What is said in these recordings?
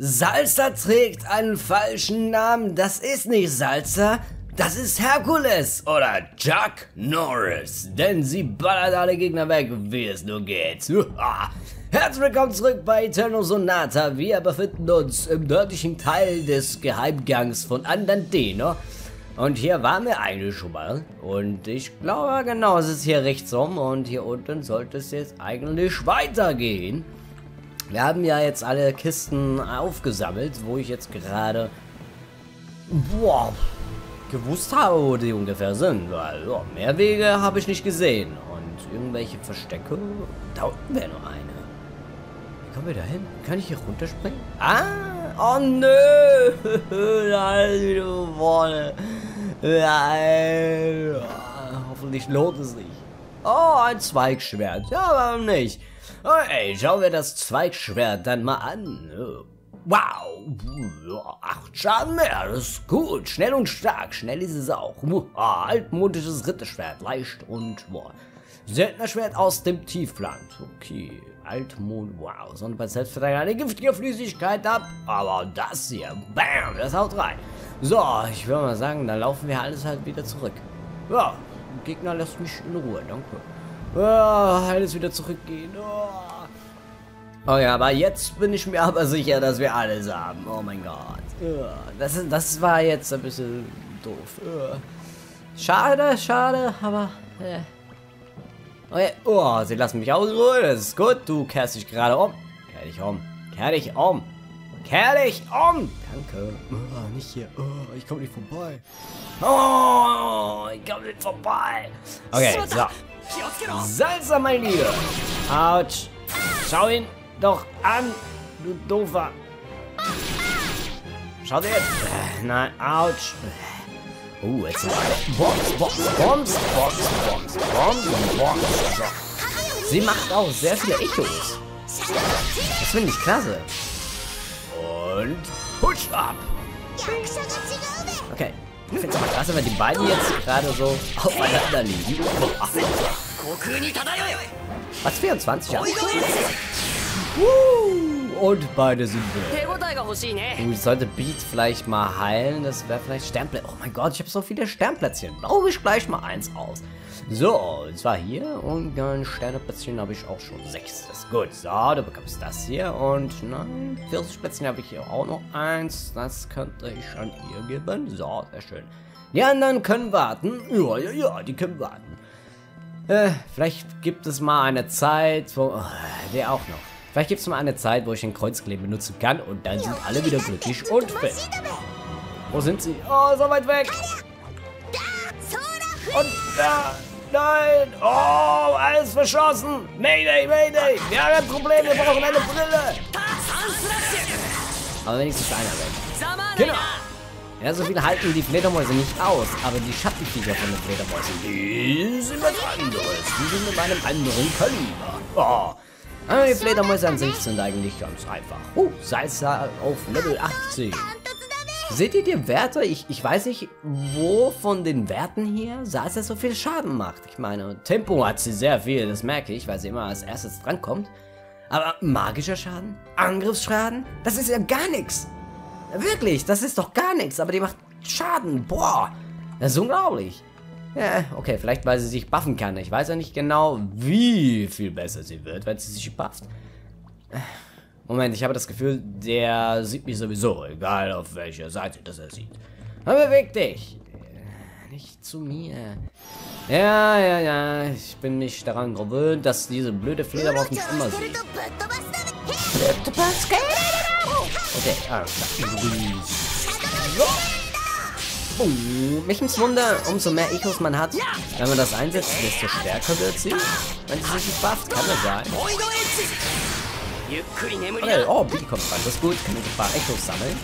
Salsa trägt einen falschen Namen. Das ist nicht Salsa, das ist Herkules oder Chuck Norris. Denn sie ballert alle Gegner weg, wie es nur geht. Herzlich willkommen zurück bei Eternal Sonata. Wir befinden uns im nördlichen Teil des Geheimgangs von Andantino. Und hier waren wir eigentlich schon mal. Und ich glaube, genau, es ist hier rechts rum. Und hier unten sollte es jetzt eigentlich weitergehen. Wir haben ja jetzt alle Kisten aufgesammelt, wo ich jetzt gerade boah, gewusst habe, wo die ungefähr sind. Weil ja, mehr Wege habe ich nicht gesehen. Und irgendwelche Verstecke, da unten wäre noch eine. Wie kommen wir da hin? Kann ich hier runterspringen? Ah, oh nö. Nein, du vorne. Nein. Hoffentlich lohnt es sich. Oh, ein Zweigschwert. Ja, warum nicht? Oh, ey, schauen wir das Zweigschwert dann mal an. Wow, acht Schaden mehr, das ist gut. Schnell und stark, schnell ist es auch. Altmodisches Ritterschwert, leicht und boah. Seltener Schwert aus dem Tiefland. Okay, Altmod, wow. Sonderbar Selbstverteidigung, eine giftige Flüssigkeit ab. Aber das hier, bam, das haut rein. So, ich würde mal sagen, dann laufen wir alles halt wieder zurück. Ja, Gegner lässt mich in Ruhe, danke. Oh, alles wieder zurückgehen. Oh. oh. ja, aber jetzt bin ich mir aber sicher, dass wir alles haben. Oh mein Gott. Das, ist, das war jetzt ein bisschen doof. Schade, schade, aber... Äh. Okay. Oh, sie lassen mich ausruhen. Das ist gut. Du kehrst dich gerade um. Kehr dich um. Kehr dich um. Kehr dich um. Danke. Oh, nicht hier. Oh, ich komme nicht vorbei. Oh, ich komme nicht vorbei. Okay, so. Salsa, mein Lieber. Autsch. Schau ihn doch an, du Doofer. Schau dir jetzt. Nein, ouch. Uh, jetzt sind alle. Bombs, Bombs, Bombs, Bombs, Bombs, Bombs, Bombs. Sie macht auch sehr viele Echos. Das finde ich klasse. Und push up. Okay. Ich finde es aber klasse, wenn die beiden jetzt gerade so aufeinander liegen. Was, 24 Jahre? Und beide sind weg. Ich sollte Beat vielleicht mal heilen. Das wäre vielleicht Sternplätzchen. Oh mein Gott, ich habe so viele Sternplätzchen. Baue ich gleich mal eins aus. So, und zwar hier. Und ein Sterneplätzchen habe ich auch schon sechs. Das ist gut. So, du bekommst das hier. Und nein, 40 Plätzchen habe ich hier auch noch eins. Das könnte ich an ihr geben. So, sehr schön. Die anderen können warten. Ja, ja, ja, die können warten. Äh, vielleicht gibt es mal eine Zeit, wo... Oh, der auch noch. Vielleicht gibt es mal eine Zeit, wo ich den Kreuzkleben benutzen kann und dann sind alle wieder glücklich und fit. Wo sind sie? Oh, so weit weg. Und da... Nein! Oh, alles verschossen! Mayday, Mayday! Wir haben ein Problem, wir brauchen eine Brille! Aber wenigstens einer weg. Genau! Ja, so viel halten die Fledermäuse nicht aus, aber die Schattenviecher von den Fledermäusen, die sind was anderes. Die sind mit einem anderen Kaliber. Oh. Aber die Fledermäuse an sich sind eigentlich ganz einfach. Oh, Salsa auf Level 80. Seht ihr die Werte? Ich, ich weiß nicht, wo von den Werten hier Salsa so viel Schaden macht. Ich meine, Tempo hat sie sehr viel, das merke ich, weil sie immer als erstes drankommt. Aber magischer Schaden? Angriffsschaden? Das ist ja gar nichts. Wirklich, das ist doch gar nichts, aber die macht Schaden. Boah, das ist unglaublich. Ja, okay, vielleicht weil sie sich buffen kann. Ich weiß ja nicht genau, wie viel besser sie wird, wenn sie sich bufft. Moment, ich habe das Gefühl, der sieht mich sowieso, egal auf welcher Seite das er sieht. Aber beweg dich. Nicht zu mir. Ja, ja, ja, ich bin mich daran gewöhnt, dass diese blöde Fledermaus mich immer sieht. Okay, alles klar. Uh, mich ins Wunder, umso mehr Echos man hat, wenn man das einsetzt, desto stärker wird sie. Wenn sie sich nicht bufft, kann das sein. Oh, Bibi kommt rein, das ist gut. Kann ich ein paar Echos sammeln.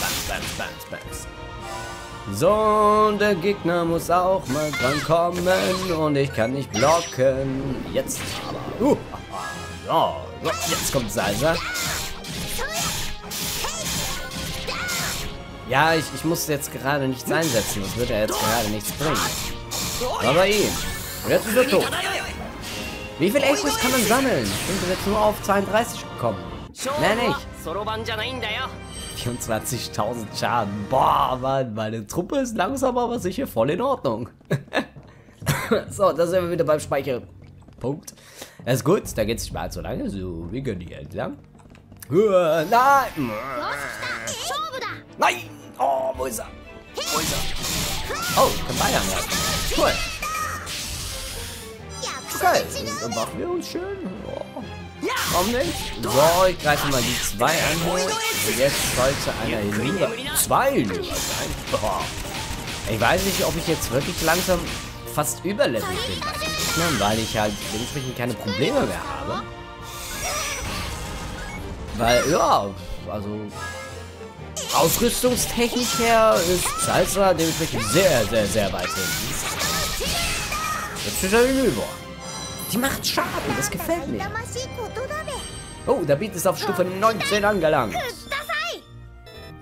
Bams, bams, bams, bams. So, der Gegner muss auch mal drankommen und ich kann nicht blocken. Jetzt aber. Uh, so, so, jetzt kommt Salsa. Ja, ich, ich muss jetzt gerade nichts einsetzen. Das wird ja jetzt gerade nichts bringen. Aber ihn. Jetzt ist er tot. Wie viele Echos kann man sammeln? Ich bin jetzt nur auf 32 gekommen. Mehr nicht. 24.000 Schaden. Boah, Mann, meine Truppe ist langsam aber sicher voll in Ordnung. so, da sind wir wieder beim Speicherpunkt. Das ist gut, da geht es nicht mehr allzu lange. So, wir gehen hier entlang. Äh, nein! Nein! Oh, wo ist er? Wo ist er? Oh, kann Bayern. Cool. Geil. Dann machen wir uns schön. Warum nicht? So, ich greife mal die zwei an. Also jetzt sollte einer hinüber. Zwei hinüber Ich weiß nicht, ob ich jetzt wirklich langsam fast überlevel bin, ne? weil ich halt dementsprechend keine Probleme mehr habe. Weil, ja, also ausrüstungstechnisch her ist Salsa dementsprechend sehr, sehr, sehr weit hinten. Jetzt ist er hinüber. Die macht Schaden, das gefällt mir. Oh, der Beat ist auf Stufe 19 angelangt.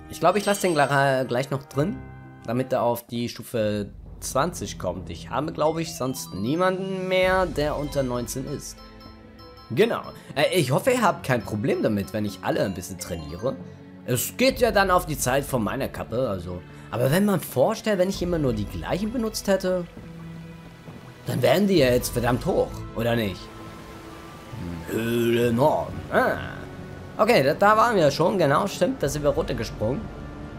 Ich glaube, ich lasse den gleich noch drin, damit er auf die Stufe 20 kommt. Ich habe, glaube ich, sonst niemanden mehr, der unter 19 ist. Genau. Äh, ich hoffe, ihr habt kein Problem damit, wenn ich alle ein bisschen trainiere. Es geht ja dann auf die Zeit von meiner Kappe, also... Aber wenn man vorstellt, wenn ich immer nur die gleichen benutzt hätte dann werden die ja jetzt verdammt hoch, oder nicht? Höhle Norden. Ah. Okay, da, da, waren wir schon, genau, stimmt, da sind wir runtergesprungen.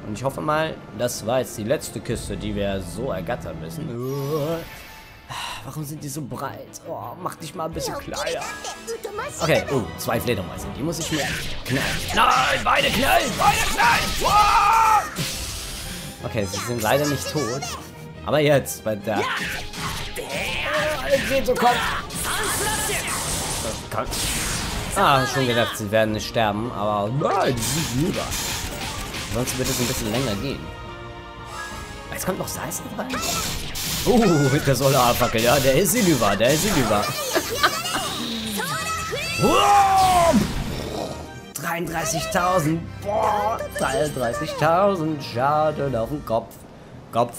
Und ich hoffe mal, das war jetzt die letzte Kiste, die wir so ergattern müssen. Ah, warum sind die so breit? Oh, mach dich mal ein bisschen kleiner. Okay, oh, uh, zwei Fledermäuse, die muss ich mir knallen. Nein, beide knallen, beide knallen! Okay, sie sind leider nicht tot. Aber jetzt, bei der... Alle geht so kommt. Komm. Ah, schon gedacht, sie werden nicht sterben, aber nein, sie sind über. Sonst wird es ein bisschen länger gehen. Jetzt kommt noch Salz rein. Uh, mit der Solarfackel, ja, der ist hinüber, der ist hinüber. Wow! 33.000. Boah, 33.000 Schaden auf den Kopf. Kopf,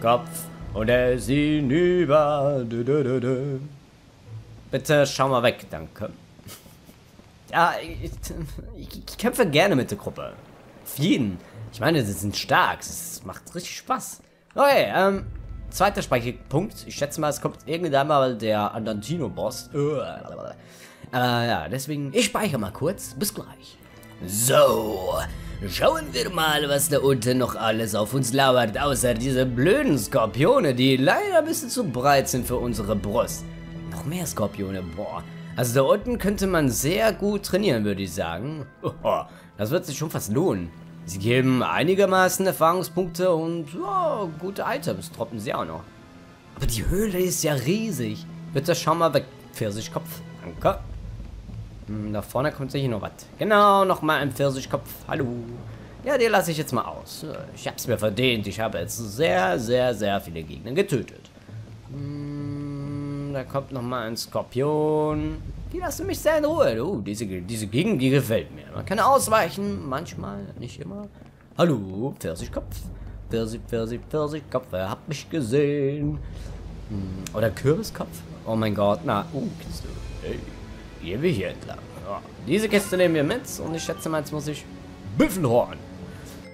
Kopf. Und er ist hinüber. Dü, dü, dü. Bitte schau mal weg, danke. Ja, ich, ich, kämpfe gerne mit der Gruppe. Auf jeden. Ich meine, sie sind stark. Es macht richtig Spaß. Okay, ähm, zweiter Speicherpunkt. Ich schätze mal, es kommt irgendwann mal der Andantino-Boss. Äh, ja, deswegen, ich speichere mal kurz. Bis gleich. So, schauen wir mal, was da unten noch alles auf uns lauert, außer diese blöden Skorpione, die leider ein bisschen zu breit sind für unsere Brust. Noch mehr Skorpione, boah. Also da unten könnte man sehr gut trainieren, würde ich sagen. Das wird sich schon fast lohnen. Sie geben einigermaßen Erfahrungspunkte und ja, gute Items droppen sie auch noch. Aber die Höhle ist ja riesig. Bitte schau mal weg, Pfirsichkopf. Danke. Hm, da vorne kommt sicher noch was. Genau, nochmal ein Pfirsichkopf. Hallo. Ja, den lasse ich jetzt mal aus. Ich hab's mir verdient. Ich habe jetzt sehr, sehr, sehr viele Gegner getötet. Hm, da kommt nochmal ein Skorpion. Die lassen mich sehr in Ruhe. Oh, diese, diese Gegend, die gefällt mir. Man kann ausweichen. Manchmal, nicht immer. Hallo, Pfirsichkopf. Pfirsich, Pfirsich, Pfirsichkopf. Wer hat mich gesehen? Hm, oder Kürbiskopf? Oh mein Gott, na, uh, Kiste. Hey, gehen wir hier entlang. Ja, diese Kiste nehmen wir mit und ich schätze mal, jetzt muss ich Büffelhorn.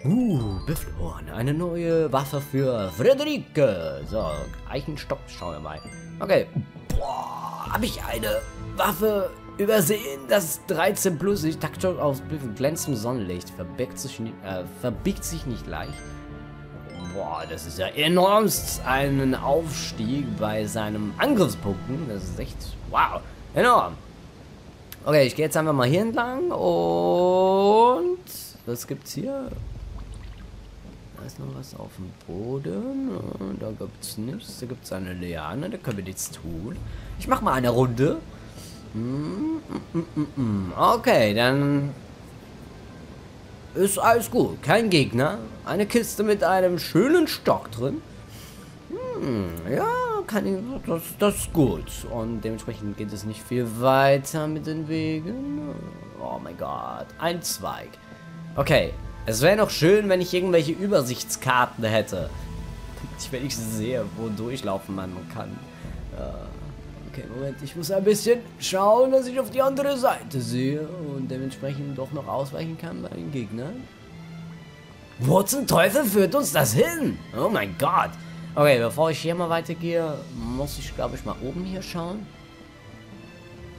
Uh, Büffelhorn. Eine neue Waffe für Friederike. So, Eichenstock, schauen wir mal. Okay. Boah, habe ich eine Waffe übersehen? Das ist 13 plus. Ich dachte auf Büffel glänzt im Sonnenlicht. Verbirgt sich, äh, verbiegt sich nicht leicht. Boah, das ist ja enormst einen Aufstieg bei seinen Angriffspunkten. Das ist echt, wow, enorm. Okay, ich gehe jetzt einfach mal hier entlang und was gibt's hier? Da ist noch was auf dem Boden. Da gibt's nichts. Da gibt's eine Liane. Da können wir nichts tun. Ich mach mal eine Runde. Okay, dann ist alles gut. Kein Gegner. Eine Kiste mit einem schönen Stock drin. Hm, ja, ich, das, das ist gut. Und dementsprechend geht es nicht viel weiter mit den Wegen. Oh mein Gott. Ein Zweig. Okay. Es wäre noch schön, wenn ich irgendwelche Übersichtskarten hätte. Ich wenigstens sehe, wo durchlaufen man kann. Äh, Okay, Moment, ich muss ein bisschen schauen, dass ich auf die andere Seite sehe und dementsprechend doch noch ausweichen kann bei den Gegnern. Wo zum Teufel führt uns das hin? Oh mein Gott. Okay, bevor ich hier mal weitergehe, muss ich, glaube ich, mal oben hier schauen.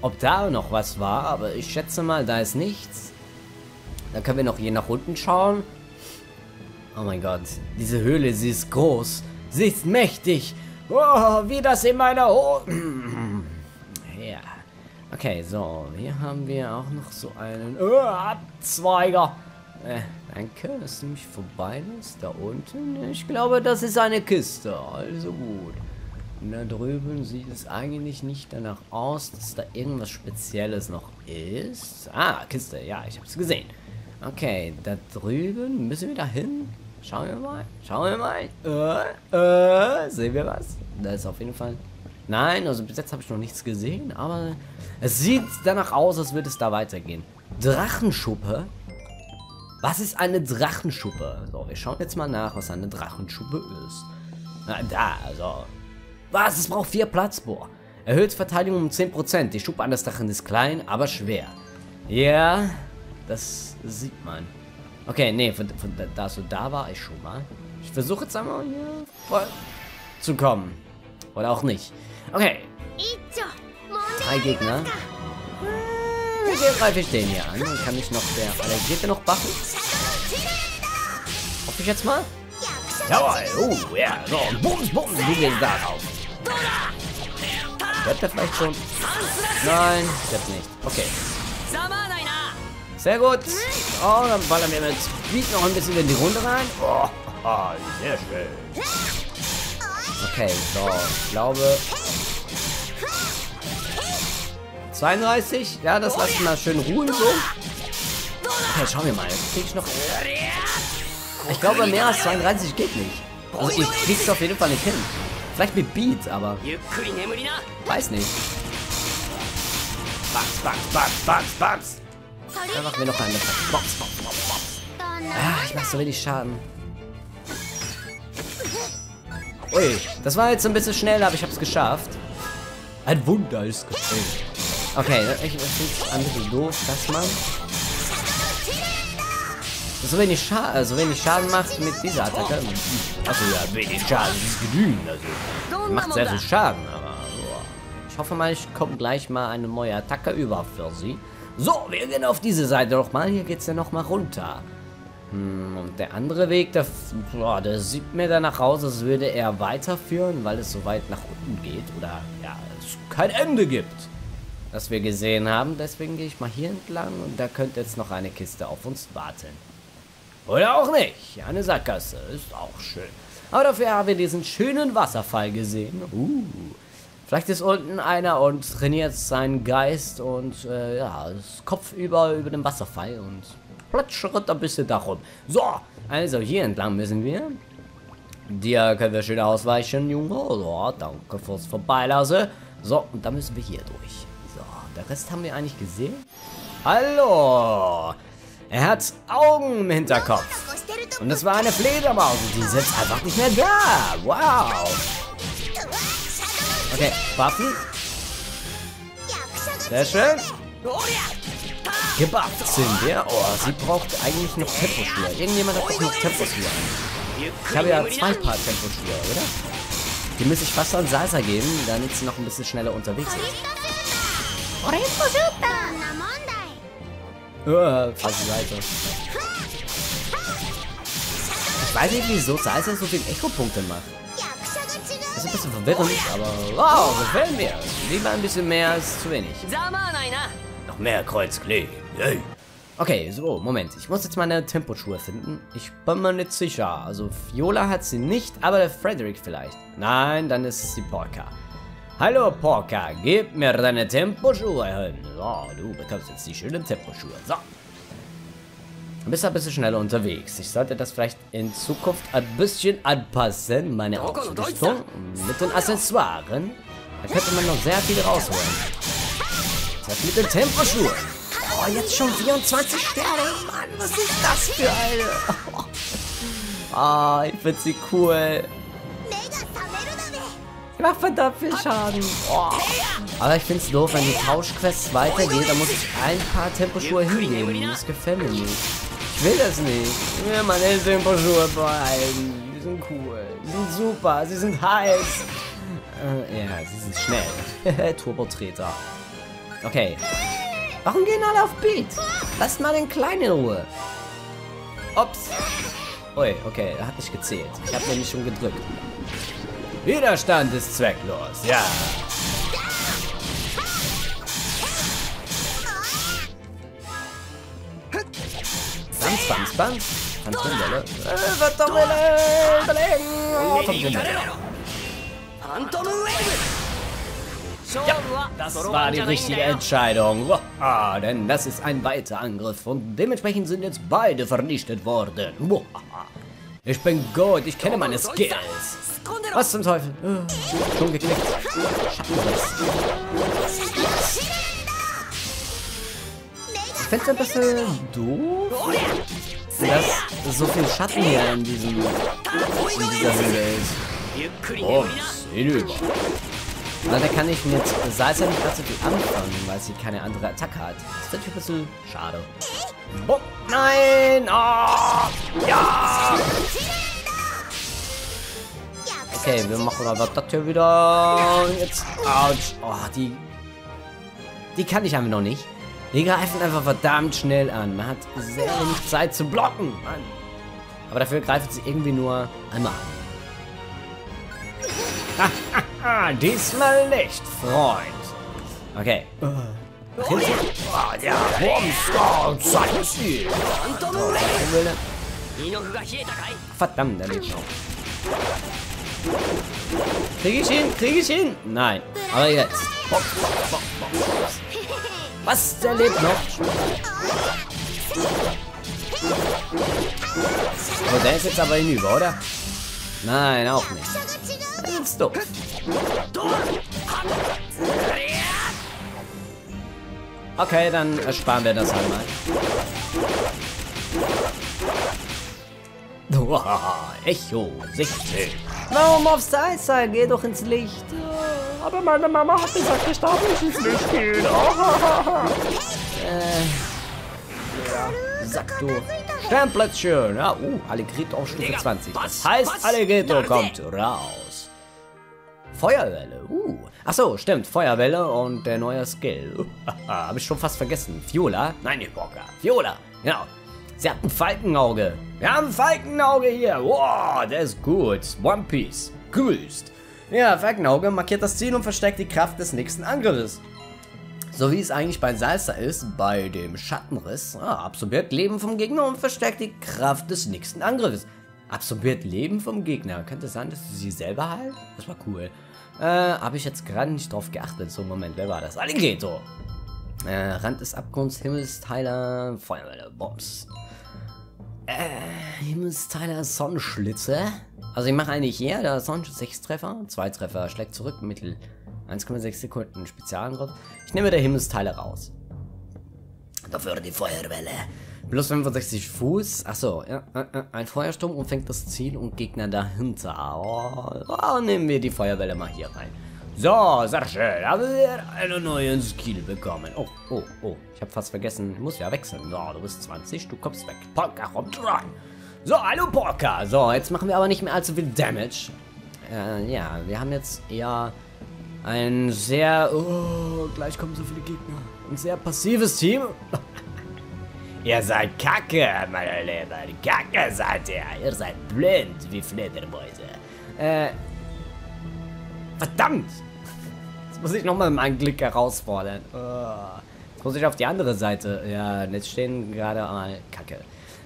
Ob da noch was war, aber ich schätze mal, da ist nichts. Dann können wir noch hier nach unten schauen. Oh mein Gott, diese Höhle, sie ist groß. Sie ist mächtig. Oh, wie das in meiner Hose. ja. Okay, so. Hier haben wir auch noch so einen oh, Abzweiger. Äh, danke, du mich vorbei lässt. Da unten. Ich glaube, das ist eine Kiste. Also gut. Und da drüben sieht es eigentlich nicht danach aus, dass da irgendwas Spezielles noch ist. Ah, Kiste. Ja, ich habe es gesehen. Okay, da drüben. Müssen wir da hin? Schauen wir mal. Schauen wir mal. Äh, äh, sehen wir was? Da ist auf jeden Fall... Nein, also bis jetzt habe ich noch nichts gesehen, aber es sieht danach aus, als würde es da weitergehen. Drachenschuppe? Was ist eine Drachenschuppe? So, wir schauen jetzt mal nach, was eine Drachenschuppe ist. Na, da, also. Was? Es braucht vier Platz, boah. Erhöht Verteidigung um 10%. Die Schuppe eines Drachen ist klein, aber schwer. Ja, das sieht man. Okay, nee, von, von da, so da war ich schon mal. Ich versuche jetzt einmal hier voll zu kommen. Oder auch nicht. Okay. Drei Gegner. Hier greife ich den hier an. Dann kann ich noch der allergierte noch buffen. Hoffe ich jetzt mal. Jawohl. Oh, ja. So, bums, bums. Du gehst da rauf. Stirbt er vielleicht schon? Nein, stirbt nicht. Okay. Sehr gut. Oh, dann ballern wir mit Speed noch ein bisschen in die Runde rein. Oh, sehr schön. Okay, so. Ich glaube... 32? Ja, das lasse ich mal schön ruhen so. Okay, schauen wir mal. Krieg ich noch... Ich glaube, mehr als 32 geht nicht. Also ich krieg's auf jeden Fall nicht hin. Vielleicht mit Beat, aber... Weiß nicht. Bats, bats, bats, bats, bats. Dann machen wir noch eine Box, Box, Box, Box. Ah, ich mach so wenig Schaden. Ui, das war jetzt ein bisschen schnell, aber ich hab's geschafft. Ein Wunder ist geschehen. Okay, ich finde es ein bisschen doof, dass man so wenig, Scha so wenig Schaden macht mit dieser Attacke. Also ja, wenig Schaden ist genügend. Also macht sehr viel Schaden, aber ich hoffe mal, ich komme gleich mal eine neue Attacke über für sie. So, wir gehen auf diese Seite nochmal. Hier geht es ja nochmal runter. Hm, und der andere Weg, der, boah, der sieht mir danach aus, als würde er weiterführen, weil es so weit nach unten geht. Oder, ja, es kein Ende gibt. Das wir gesehen haben. Deswegen gehe ich mal hier entlang und da könnte jetzt noch eine Kiste auf uns warten. Oder auch nicht. Eine Sackgasse ist auch schön. Aber dafür haben wir diesen schönen Wasserfall gesehen. Uh. Vielleicht ist unten einer und trainiert seinen Geist und äh, ja, ist kopfüber über dem Wasserfall und platschert ein bisschen darum. So, also hier entlang müssen wir. Dir können wir schön ausweichen, Junge. So, danke fürs Vorbeilassen. So, und dann müssen wir hier durch. Der Rest haben wir eigentlich gesehen. Hallo! Er hat Augen im Hinterkopf. Und das war eine Fledermaus und die ist jetzt einfach nicht mehr da. Wow! Okay, Waffen. Sehr schön. Gebufft sind wir. Oh, sie braucht eigentlich noch Temposchuhe. Irgendjemand hat doch noch Temposchuhe. Ich habe ja zwei Paar Temposchuhe, oder? Die müsste ich fast an Salsa geben, damit sie noch ein bisschen schneller unterwegs ist. Oh, falsche Seite. Ich weiß nicht, wieso Salsa so viele Echo-Punkte macht. Das ist ein bisschen verwirrend, aber wow, gefällt mir. Lieber ein bisschen mehr als zu wenig. Noch mehr Kreuzklee. Yay. Okay, so, Moment. Ich muss jetzt meine Temposchuhe finden. Ich bin mir nicht sicher. Also, Viola hat sie nicht, aber der Frederick vielleicht. Nein, dann ist es die Porca. Hallo, Porca. Gib mir deine Temposchuhe hin. So, du bekommst jetzt die schönen Temposchuhe. So. Du bist ein bisschen schneller unterwegs. Ich sollte das vielleicht in Zukunft ein bisschen anpassen, meine Ausrüstung mit den Accessoires. Da könnte man noch sehr viel rausholen. Das mit den Temposchuhen. Oh, jetzt schon 24 Sterne. Mann, was ist das für eine? Ah, oh, ich finde sie cool. Mach verdammt viel Schaden. Oh. Aber ich find's doof, wenn die Tauschquests weitergeht, dann muss ich ein paar Temposchuhe hingeben. Das gefällt mir nicht. Ich will das nicht. Ich will meine Temposchuhe behalten. Die sind cool. Die sind super. Sie sind heiß. Äh, ja, sie sind schnell. Turbotreter. Okay. Warum gehen alle auf Beat? Lasst mal den Kleinen in Ruhe. Ups. Ui, okay, er hat nicht gezählt. Ich habe nämlich schon gedrückt. Widerstand ist zwecklos, ja. Bams, bams, bams. Phantomwelle. Äh, Phantomwelle. Belegen. Oh, Phantomwelle. Ja, das war die richtige Entscheidung. Wow, denn das ist ein weiter Angriff und dementsprechend sind jetzt beide vernichtet worden. Ich bin gut, ich kenne meine Skills. Was zum Teufel? Oh, schon geklickt. Schattenriss. Ich finde es ein bisschen doof, dass so viel Schatten hier in, diesem, in dieser Höhle ist. Hinüber. Weil da kann ich mit Salsa nicht ganz so viel anfangen, weil sie keine andere Attacke hat. Das finde ich ein bisschen schade. Oh, nein! Oh, ja! Okay, wir machen aber das hier wieder. Jetzt. Autsch. Oh, die. Die kann ich einfach noch nicht. Die greifen einfach verdammt schnell an. Man hat sehr wenig Zeit zu blocken. Mann. Aber dafür greifen sie irgendwie nur einmal an. Diesmal nicht, Freund. Okay. Hinten. Oh, ja, sie. Verdammt, der lebt noch. Krieg ich hin? Krieg ich hin? Nein. Aber jetzt. Was? Der lebt noch. Oh, der ist jetzt aber hinüber, oder? Nein, auch nicht. Das ist doof. Okay, dann ersparen wir das einmal. Wow, Echo 16. Warum aufs Eis sein? Geh doch ins Licht. Aber meine Mama hat gesagt, ich darf nicht ins Licht gehen. äh, ja, sag du. Sternplätzchen. Ja, uh, Allegretto auf Stufe 20. Das heißt, Allegretto kommt raus. Feuerwelle. Uh. Achso, stimmt. Feuerwelle und der neue Skill. Habe ich schon fast vergessen. Viola? Nein, nicht Bocker. Viola. Genau. Sie hat ein Falkenauge. Wir haben ein Falkenauge hier. Wow, der ist gut. One Piece. Grüßt. Ja, Falkenauge markiert das Ziel und versteckt die Kraft des nächsten Angriffes. So wie es eigentlich bei Salsa ist, bei dem Schattenriss, ah, absorbiert Leben vom Gegner und verstärkt die Kraft des nächsten Angriffes. Absorbiert Leben vom Gegner. Könnte sein, dass sie sie selber heilt? Das war cool. Äh, habe ich jetzt gerade nicht drauf geachtet. So, Moment, wer war das? Alligator. Äh, Rand des Abgrunds, Himmelsteiler, Feuerwelle, Bombs. Äh, Himmelsteiler, Sonnenschlitze. Also ich mache eigentlich hier, der Sonnenschlitz 6 Treffer, 2 Treffer, schlägt zurück, Mittel 1,6 Sekunden Spezialangriff. Ich nehme der Himmelsteiler raus. Dafür die Feuerwelle. Plus 65 Fuß. Achso, ja, ein Feuersturm und fängt das Ziel und Gegner dahinter. Oh, oh, nehmen wir die Feuerwelle mal hier rein. So, sehr schön. Haben wir einen neuen Skill bekommen. Oh, oh, oh. Ich habe fast vergessen. Ich muss ja wechseln. So, du bist 20, du kommst weg. Polka kommt rein. So, hallo Polka. So, jetzt machen wir aber nicht mehr allzu viel Damage. Äh, ja, wir haben jetzt eher ein sehr... Oh, gleich kommen so viele Gegner. Ein sehr passives Team. ihr seid kacke, meine Lieben. Kacke seid ihr. Ihr seid blind wie Fledermäuse. Äh... Verdammt! Jetzt muss ich nochmal mein Glück herausfordern. Oh. Jetzt muss ich auf die andere Seite. Ja, jetzt stehen gerade mal Kacke.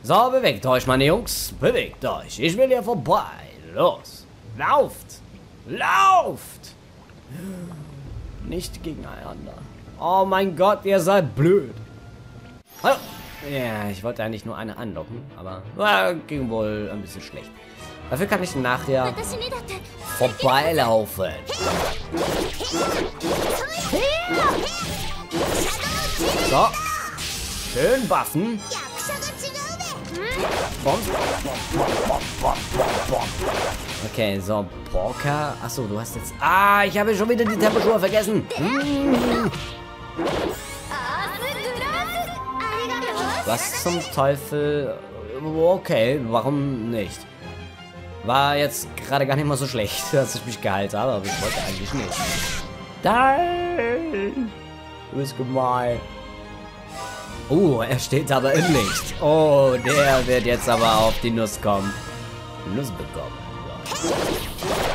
So, bewegt euch, meine Jungs. Bewegt euch. Ich will hier vorbei. Los. Lauft. Lauft. Nicht gegeneinander. Oh mein Gott, ihr seid blöd. Hallo. Ja, ich wollte eigentlich nur eine anlocken, aber äh, ging wohl ein bisschen schlecht. Dafür kann ich nachher vorbeilaufen. So. Schön buffen. Okay, so, Borka. Achso, du hast jetzt... Ah, ich habe schon wieder die Temperatur vergessen. Hm. Was zum Teufel... Okay, warum nicht? War jetzt gerade gar nicht mal so schlecht, dass ich mich gehalten habe, aber ich wollte eigentlich nicht. Nein! Du bist gemein. Oh, er steht aber im Licht. Oh, der wird jetzt aber auf die Nuss kommen. Nuss bekommen.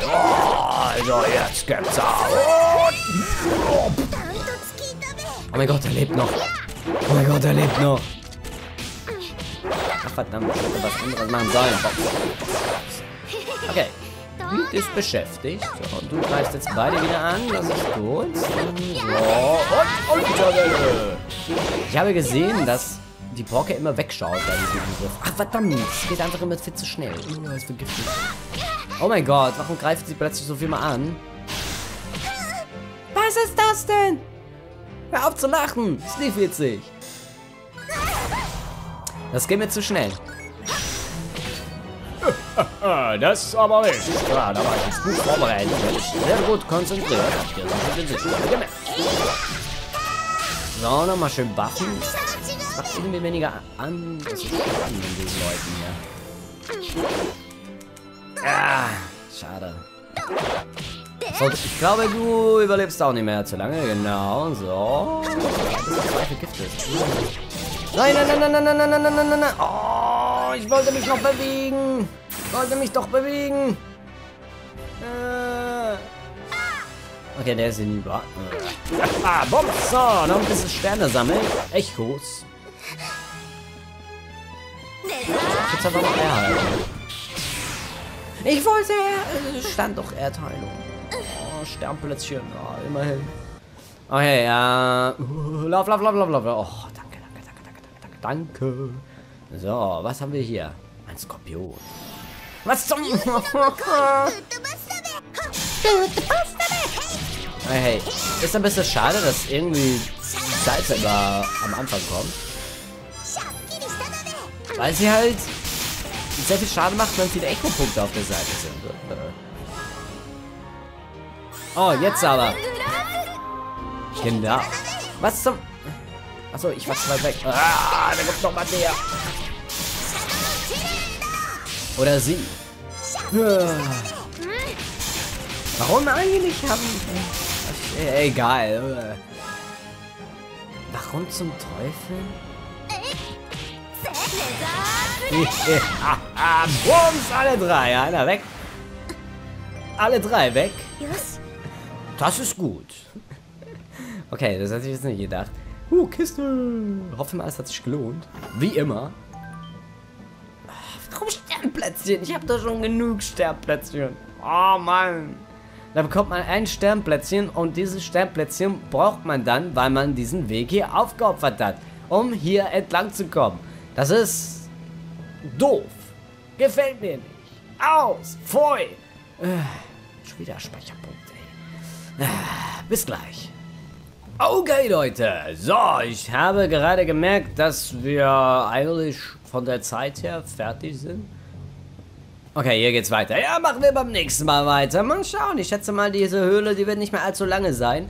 Oh, also jetzt gibt's Haut. Oh mein Gott, er lebt noch. Oh mein Gott, er lebt noch. Ach, verdammt, ich hätte was anderes machen sollen. Okay. Wild ist beschäftigt. So, und du greifst jetzt beide wieder an. Das ist gut. So, und Unterwelle. Ich habe gesehen, dass die Borke immer wegschaut bei diesem Angriff. Ach verdammt, es geht einfach immer viel zu schnell. Oh. Oh mein Gott, warum greift sie plötzlich so viel mal an? Was ist das denn? Hör auf zu lachen. Ist nicht witzig. Das geht mir zu schnell. Das aber nicht. Ja, da war ich jetzt gut vorbereitet. Sehr gut konzentriert. Habt ihr so den Sicherheit gemerkt. So, nochmal schön buffen. Das macht irgendwie weniger an. Das ist spannend mit diesen Leuten hier. Ah, schade. So, ich glaube, du überlebst auch nicht mehr zu lange. Genau, so. Das ist zwei vergiftet. Nein, nein, nein, nein, nein, nein, nein, nein, nein, nein, nein. Oh, ich wollte mich noch bewegen. Wollte mich doch bewegen. Äh. Okay, der ist hinüber. Äh. Ah, Bomb. So, noch ein bisschen Sterne sammeln. Echos. Jetzt aber noch erhalten. Ich wollte, äh, stand doch Erdheilung. Oh, Sternplätzchen, oh, immerhin. Okay. Uh, lauf, lauf, lauf, lauf, lauf. Oh, danke, danke, danke, danke, danke, danke. So, was haben wir hier? Ein Skorpion. Was zum... hey, hey. Ist ein bisschen schade, dass irgendwie Salz immer am Anfang kommt. Weil sie halt sehr viel Schaden macht, wenn viele Echo-Punkte auf der Seite sind. Oh, jetzt aber. Kinder. Was zum... Achso, ich war schon mal weg. Ah, da gibt's noch mal mehr. Oder sie. Ja. Warum eigentlich haben... Äh, egal. Warum zum Teufel? Bums, alle drei. Einer weg. Alle drei weg. Das ist gut. Okay, das hätte ich jetzt nicht gedacht. Uh, Kiste. Hoffen wir, es hat sich gelohnt. Wie immer. Sternplätzchen? Ich habe doch schon genug Sternplätzchen. Oh Mann. Da bekommt man ein Sternplätzchen und dieses Sternplätzchen braucht man dann, weil man diesen Weg hier aufgeopfert hat, um hier entlang zu kommen. Das ist doof. Gefällt mir nicht. Aus. Pfui. Äh, schon wieder Speicherpunkt, ey. Bis gleich. Okay, Leute. So, ich habe gerade gemerkt, dass wir eigentlich von der Zeit her fertig sind. Okay, hier geht's weiter. Ja, machen wir beim nächsten Mal weiter. Mal schauen. Ich schätze mal, diese Höhle, die wird nicht mehr allzu lange sein.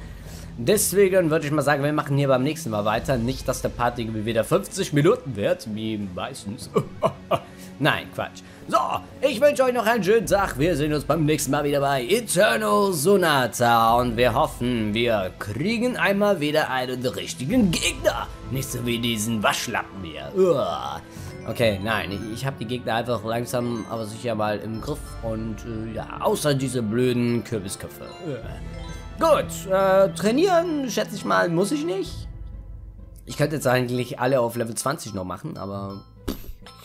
Deswegen würde ich mal sagen, wir machen hier beim nächsten Mal weiter. Nicht, dass der Part irgendwie wieder 50 Minuten wird, wie meistens. Nein, Quatsch. So, ich wünsche euch noch einen schönen Tag. Wir sehen uns beim nächsten Mal wieder bei Eternal Sonata. Und wir hoffen, wir kriegen einmal wieder einen richtigen Gegner. Nicht so wie diesen Waschlappen hier. Uah. Okay, nein, ich habe die Gegner einfach langsam, aber sicher mal im Griff. Und äh, ja, außer diese blöden Kürbisköpfe. Uah. Gut, äh, trainieren, schätze ich mal, muss ich nicht. Ich könnte jetzt eigentlich alle auf Level 20 noch machen, aber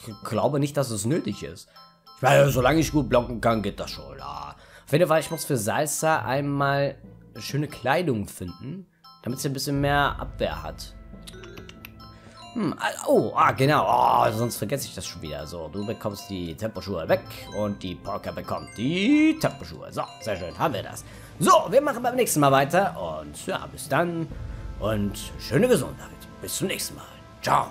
ich glaube nicht, dass es nötig ist. Ich meine, solange ich gut blocken kann, geht das schon. Ja. Auf jeden Fall, ich muss für Salsa einmal schöne Kleidung finden, damit sie ein bisschen mehr Abwehr hat. Hm, oh, ah, genau. Oh, sonst vergesse ich das schon wieder. So, du bekommst die Temposchuhe weg und die Parker bekommt die Temposchuhe. So, sehr schön, haben wir das. So, wir machen beim nächsten Mal weiter und ja, bis dann und schöne Gesundheit. Bis zum nächsten Mal. Ciao.